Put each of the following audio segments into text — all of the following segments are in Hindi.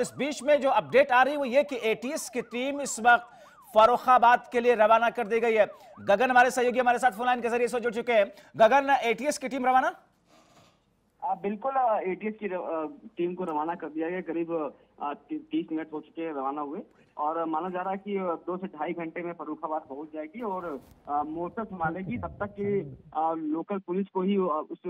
इस बीच में जो अपडेट आ रही है वो ये कि एटीएस की टीम इस वक्त फरुखाबाद के लिए रवाना कर दी गई है। गगन हमारे सहयोगी हमारे साथ फ़ोन लाइन के ज़रिए जुड़ चुके हैं। गगन एटीएस की टीम रवाना? आ, बिल्कुल एटीएस की टीम को रवाना कर दिया गया। करीब तीस मिनट हो चुके हैं, रवाना हुए। और माना जा रहा है कि दो से ढाई घंटे में फरुखाबाद पहुँच जाएगी और मोटर संभालेगी तब तक कि लोकल पुलिस को ही उस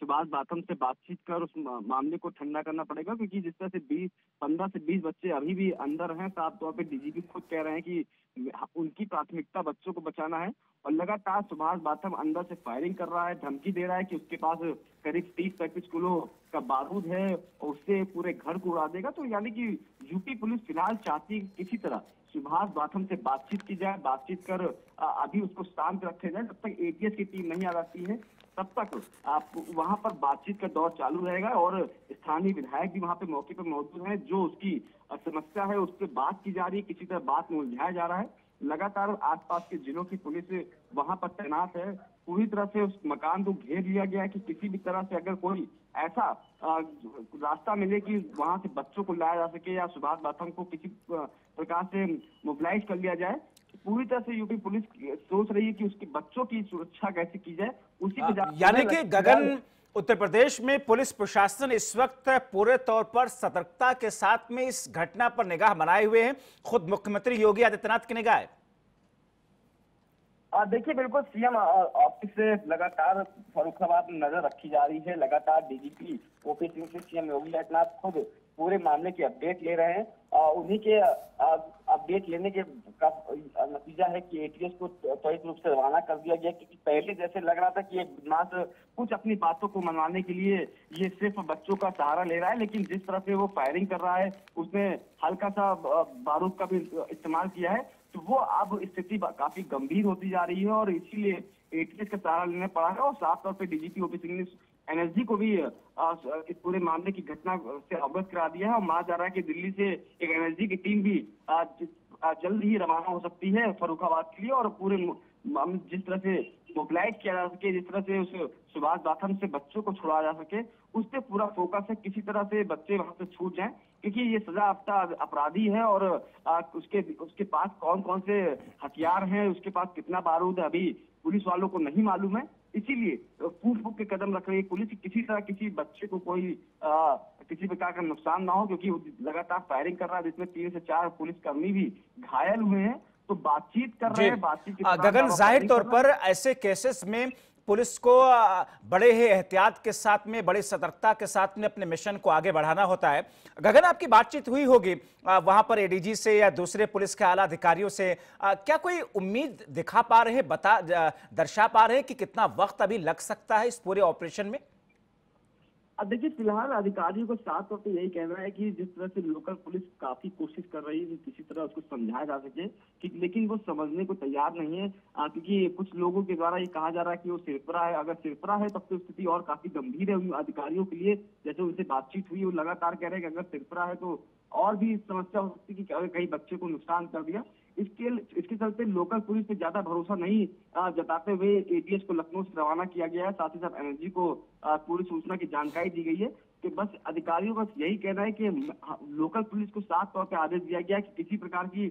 सुभाष बाथम से बातचीत कर उस मामले को ठंडा करना पड़ेगा, क्योंकि जिस तरह से बीस, पंद्रह से बीस बच्चे अभी भी अंदर हैं, साफ़ तौर पर डीजीपी खुद कह रहे हैं कि उनकी प्राथमिकता बच्चों को बचाना है। और लगातार सुभाष बाथम अंदर से फायरिंग कर रहा है, धमकी दे रहा है कि उसके पास करीब तीस पैंतीस किलो का बारूद है, उससे पूरे घर को उड़ा देगा। तो यानी कि यूपी पुलिस फ़िलहाल चाहती है किसी तरह सुभाष बाथम से बातचीत की जाए, बातचीत कर अभी उसको शांत रखे जाए। जब तक एटीएस की टीम नहीं आ जाती है, तब तक आप वहाँ पर बातचीत का दौर चालू रहेगा और स्थानीय विधायक भी वहाँ पे मौके पर मौजूद हैं, जो उसकी समस्या है, उस पर बात की जा रही है। किसी तरह बात में उलझाया जा रहा है। लगातार आसपास के जिलों की पुलिस वहाँ पर तैनात है। पूरी तरह से उस मकान को घेर लिया गया है कि किसी भी तरह से अगर कोई ऐसा रास्ता मिले कि वहाँ से बच्चों को लाया जा सके या सुभाष बाथम को किसी प्रकार से मोबिलाइज कर लिया जाए। पूरी तरह से यूपी पुलिस सोच रही है कि उसके बच्चों की सुरक्षा कैसे की जाए उसी के यानी कि गगन उत्तर प्रदेश में पुलिस प्रशासन इस वक्त पूरे तौर पर सतर्कता के साथ में इस घटना पर निगाह बनाए हुए हैं। खुद मुख्यमंत्री योगी आदित्यनाथ की निगाह। देखिए, बिल्कुल सीएम ऑफ़िस से लगातार फरुखाबाद नज़र रखी जा रही है। लगातार डीजीपी ओपी सिंह से सीएम योगी आदित्यनाथ खुद पूरे मामले की अपडेट ले रहे हैं। उन्हीं के अपडेट लेने के का नतीजा है कि एटीएस को त्वरित रूप से रवाना कर दिया गया, क्योंकि पहले जैसे लग रहा था कि एक बदमाश कुछ अपनी बातों को मनवाने के लिए ये सिर्फ़ बच्चों का सहारा ले रहा है, लेकिन जिस तरह से वो फायरिंग कर रहा है, उसने हल्का सा बारूद का भी इस्तेमाल किया है। वो अब स्थिति काफ़ी गंभीर होती जा रही है और इसीलिए एटीएस का सहारा लेना पड़ा है और साफ़ तौर पर डीजीपी ओपी सिंह ने एनएसजी को भी इस पूरे मामले की घटना से अवगत करा दिया है और माना जा रहा है कि दिल्ली से एक एनएसजी की टीम भी जल्द ही रवाना हो सकती है फरुखाबाद के लिए और पूरे जिस तरह से मोबिलाइज किया जा सके जिस तरह से उस सुभाष बाथम से बच्चों को छुड़ाया जा सके उस पर पूरा फोकस है किसी तरह से बच्चे वहाँ से छूट जाएँ क्योंकि ये सजा आफ्ता अपराधी है और आ, उसके उसके पास कौन कौन से हथियार हैं उसके पास कितना बारूद है अभी पुलिस वालों को नहीं मालूम है इसीलिए फूट फूक के कदम रख रही है पुलिस किसी तरह किसी बच्चे को कोई आ, किसी प्रकार का नुकसान ना हो क्योंकि लगातार फायरिंग कर रहा है जिसमें तीन से चार पुलिसकर्मी भी घायल हुए हैं तो बातचीत कर रहे हैं बातचीत गगन ज़ाहिर तौर पर ऐसे केसेस में पुलिस को बड़े ही एहतियात के साथ में बड़ी सतर्कता के साथ में अपने मिशन को आगे बढ़ाना होता है। गगन आपकी बातचीत हुई होगी वहाँ पर एडीजी से या दूसरे पुलिस के आला अधिकारियों से क्या कोई उम्मीद दिखा पा रहे हैं बता दर्शा पा रहे हैं कि कितना वक्त अभी लग सकता है इस पूरे ऑपरेशन में? अब देखिए, फ़िलहाल अधिकारियों को साफ़ तौर पर यही कहना है कि जिस तरह से लोकल पुलिस काफ़ी कोशिश कर रही है कि किसी तरह उसको समझाया जा सके, कि लेकिन वो समझने को तैयार नहीं है। क्योंकि कुछ लोगों के द्वारा ये कहा जा रहा है कि वो सिरपरा है। अगर सिरपरा है, तब तो स्थिति और काफ़ी गंभीर है उन अधिकारियों के लिए। जैसे उनसे बातचीत हुई, वो लगातार कह रहे हैं कि अगर सिरपरा है तो और भी समस्या हो सकती है कि कहीं बच्चे को नुकसान कर दिया। इसके इसके चलते लोकल पुलिस पे ज़्यादा भरोसा नहीं जताते हुए एटीएस को लखनऊ से रवाना किया गया है। साथ ही साथ एनर्जी को पूरी सूचना की जानकारी दी गई है कि बस अधिकारियों का यही कहना है कि लोकल पुलिस को साफ़ तौर पर आदेश दिया गया कि किसी प्रकार की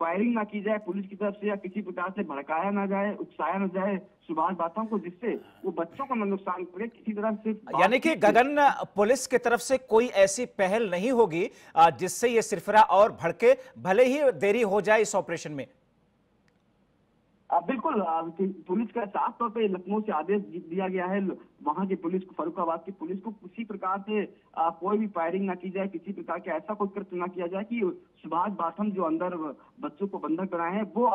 फायरिंग ना की जाए पुलिस की तरफ़ से या किसी प्रकार से भड़काया ना जाए उकसाया ना जाए सुभाष बातों को जिससे वो बच्चों को नुकसान करे किसी तरह से यानी कि गगन पुलिस की तरफ़ से कोई ऐसी पहल नहीं होगी जिससे ये सिरफरा और भड़के भले ही देरी हो जाए इस ऑपरेशन में। बिल्कुल पुलिस का साफ़ तौर पे लखनऊ से आदेश दिया गया है। वहाँ की पुलिस को फरुखाबाद की पुलिस को किसी प्रकार से कोई भी फायरिंग ना की जाए। किसी प्रकार के ऐसा कोई कृत्य ना किया जाए कि सुभाष बाथम जो अंदर बच्चों को बंधक बनाए हैं वो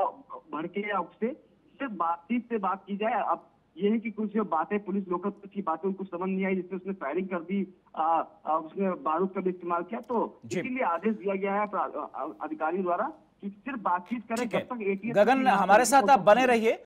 भड़के या उससे सिर्फ़ बातचीत से बात की जाए। अब ये है कि कुछ बातें पुलिस लोकल की बातें उनको समझ नहीं आई जिससे उसने फायरिंग कर दी उसने बारूद का भी इस्तेमाल किया। तो इसीलिए आदेश दिया गया है अधिकारियों द्वारा। सिर्फ़ बातचीत करें जब तक गगन हमारे साथ आप बने रहिए।